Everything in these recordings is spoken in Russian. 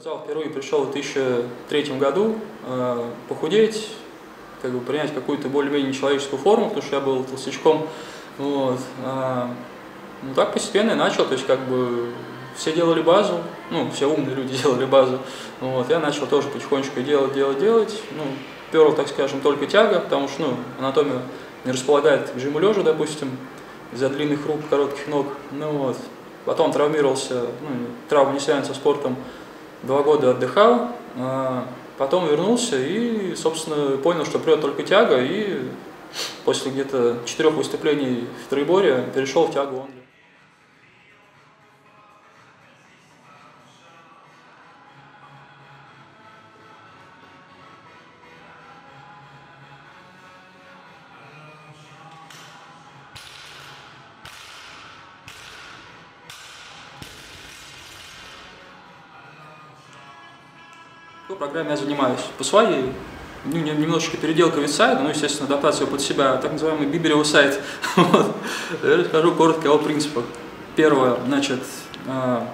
В зал впервые пришел в 2003 году э, похудеть, как бы принять какую-то более-менее человеческую форму, потому что я был толстячком. Вот. А, ну так постепенно я начал, то есть как бы все делали базу, ну, все умные люди делали базу. Вот, я начал тоже потихонечку делать, делать, делать. Ну, перл, так скажем, только тяга, потому что, ну, анатомия не располагает к жиму лежа, допустим, из-за длинных рук, коротких ног. Ну вот. Потом травмировался, ну, травма не связана со спортом, два года отдыхал, а потом вернулся и, собственно, понял, что прет только тяга, и после где-то четырех выступлений в троеборе перешел в тягу По программе я занимаюсь по своей, ну, немножечко переделка веб-сайта, ну, естественно, адаптация под себя, так называемый биберевый сайт. вот. Я расскажу коротко о принципах. Первое, значит, а,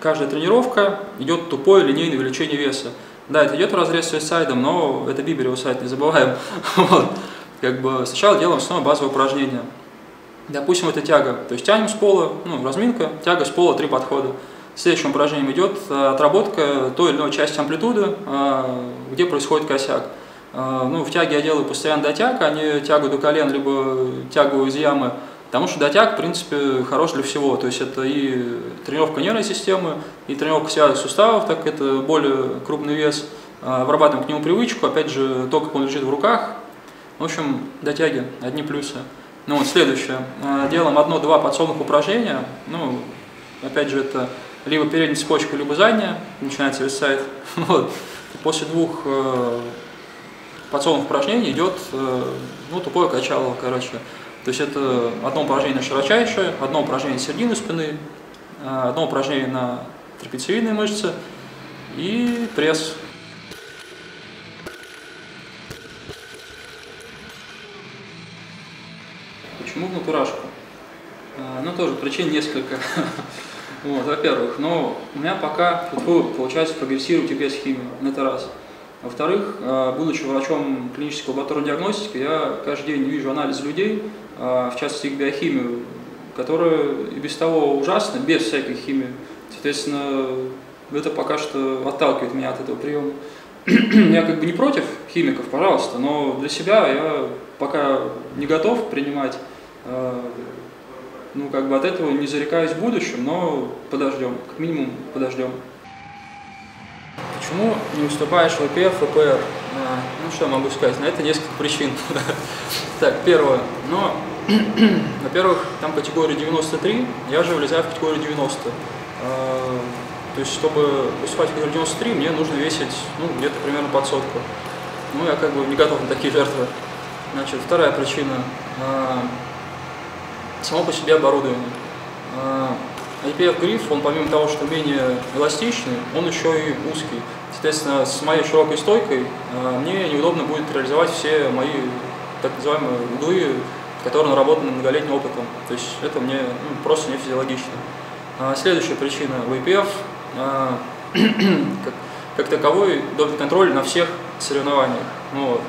каждая тренировка идет тупое линейное увеличение веса. Да, это идет в разрез с сайдом, но это биберевый сайт, не забываем. вот. Как бы сначала делаем основное базовое упражнение. Допустим, это тяга, то есть тянем с пола, ну, разминка, тяга с пола, три подхода. Следующим упражнением идет э, отработка той или иной части амплитуды, э, где происходит косяк. Э, ну, в тяге я делаю постоянно дотяг, а не тягу до колен, либо тягу из ямы, потому что дотяг, в принципе, хорош для всего. То есть это и тренировка нервной системы, и тренировка связок суставов, так это более крупный вес. Вырабатываем к нему привычку, опять же, то, как он лежит в руках. В общем, дотяги, одни плюсы. Ну вот, следующее. Делаем одно-два подсобных упражнения. Ну, опять же, это либо передняя цепочка, либо задняя, начинается весь сайт. Вот. После двух э, подсобных упражнений идет э, ну, тупое качало, короче. То есть это одно упражнение на широчайшее, одно упражнение на середину спины, э, одно упражнение на трапециевидные мышцы и пресс. Почему в натурашку? Э, ну, тоже причин несколько. Вот, во-первых, но у меня пока получается прогрессировать и без химии, это раз. Во-вторых, э, будучи врачом клинической лабораторной диагностики, я каждый день вижу анализ людей, э, в частности их биохимию, которая и без того ужасна, без всякой химии. Соответственно, это пока что отталкивает меня от этого приема. я как бы не против химиков, пожалуйста, но для себя я пока не готов принимать э, ну, как бы от этого не зарекаюсь в будущем, но подождем, как минимум подождем. Почему не уступаешь в ВПФ, ВПР? А, ну, что я могу сказать? На это несколько причин. так, первое. Но, во-первых, там категория 93, я же влезаю в категорию 90. А, то есть, чтобы выступать в категории 93, мне нужно весить, ну, где-то примерно под сотку. Ну, я как бы не готов на такие жертвы. Значит, вторая причина. Само по себе оборудование. А, гриф, он помимо того, что менее эластичный, он еще и узкий. Соответственно, с моей широкой стойкой а, мне неудобно будет реализовать все мои так называемые углы, которые наработаны многолетним опытом. То есть это мне ну, просто не физиологично. А, следующая причина в IPF как, как таковой добрый контроль на всех соревнованиях. Ну, вот.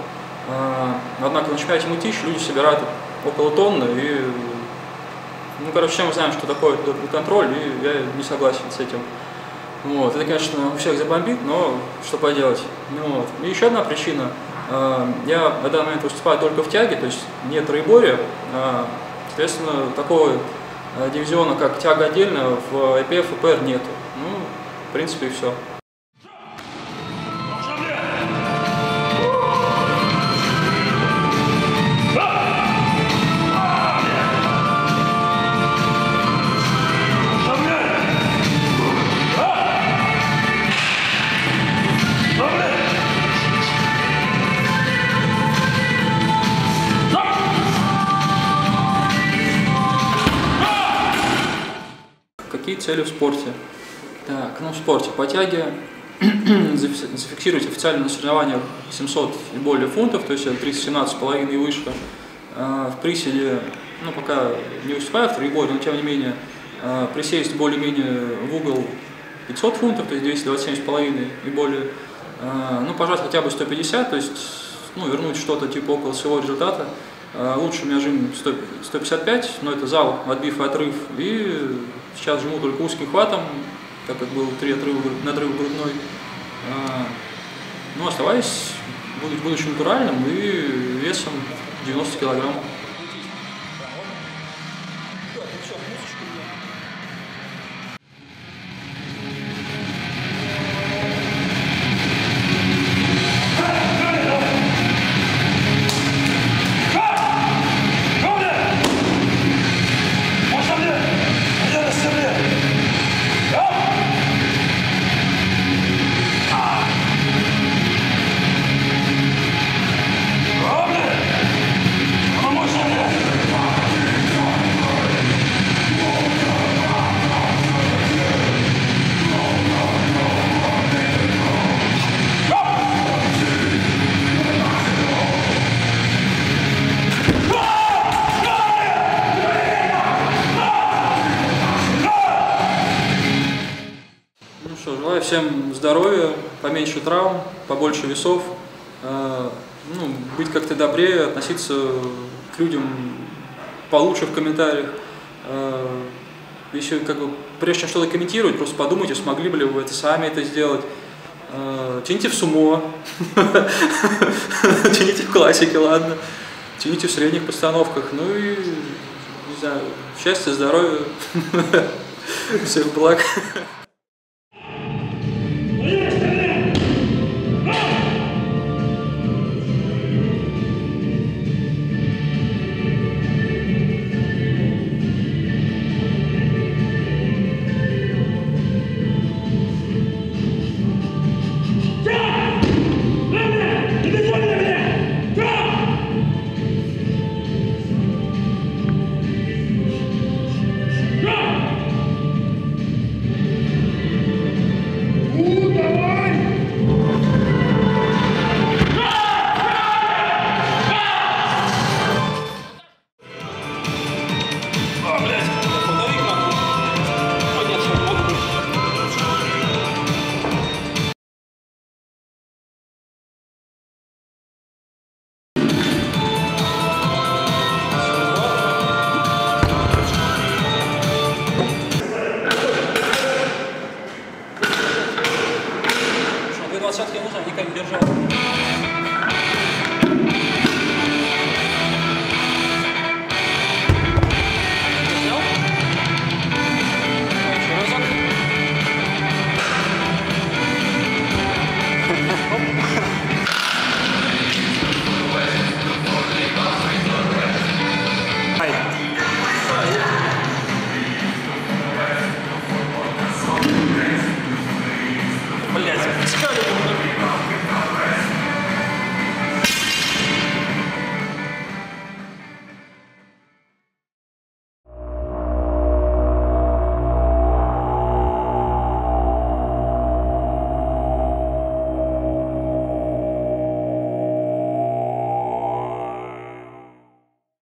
Однако на чемпионате Мутич люди собирают около тонны и ну, короче, все мы знаем, что такое контроль, и я не согласен с этим. Вот. Это, конечно, у всех забомбит, но что поделать. Ну, вот. И еще одна причина. А, я на данный момент выступаю только в тяге, то есть не троеборье. А, соответственно, такого а, дивизиона, как тяга отдельно, в IPF и ПР нету. Ну, в принципе, и все. Цели в спорте? Так, ну в спорте по тяге официально на соревнованиях 700 и более фунтов, то есть это 317,5 и выше. А, в приседе, ну пока не выступаю в троебой, но тем не менее, а, присесть более-менее в угол 500 фунтов, то есть 227,5 и более. А, ну, пожать хотя бы 150, то есть ну, вернуть что-то типа около своего результата. Лучше у меня жим 100, 155, но это зал, отбив и отрыв. И сейчас жму только узким хватом, так как был три отрыва, надрыв грудной. А, ну, оставаясь, будучи натуральным и весом 90 всем здоровья, поменьше травм, побольше весов, э, ну, быть как-то добрее, относиться к людям получше в комментариях. Э, если как бы, прежде чем что-то комментировать, просто подумайте, смогли бы ли вы это сами это сделать. Э, тяните в сумо, тяните в классике, ладно, тяните в средних постановках, ну и, не знаю, счастья, здоровья, всех благ.